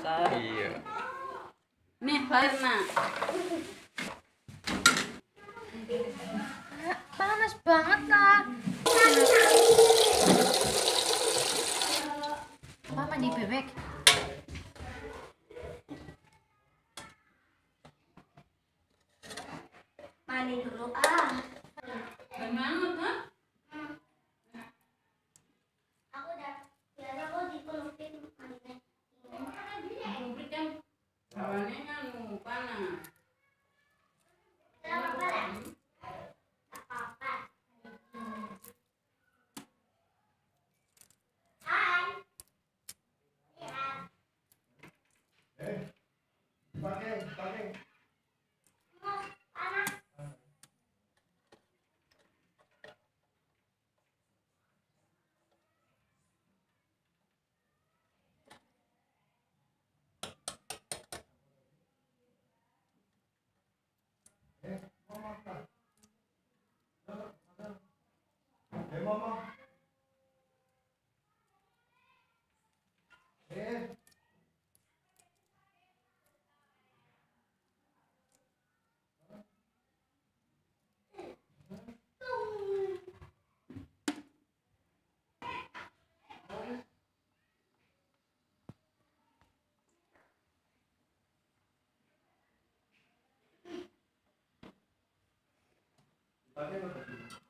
besar. Iya. Nih lahir nak panas banget kak. Mama di bebek? Mandi dulu. Ah. Banget ha kan 네. 다 해봐.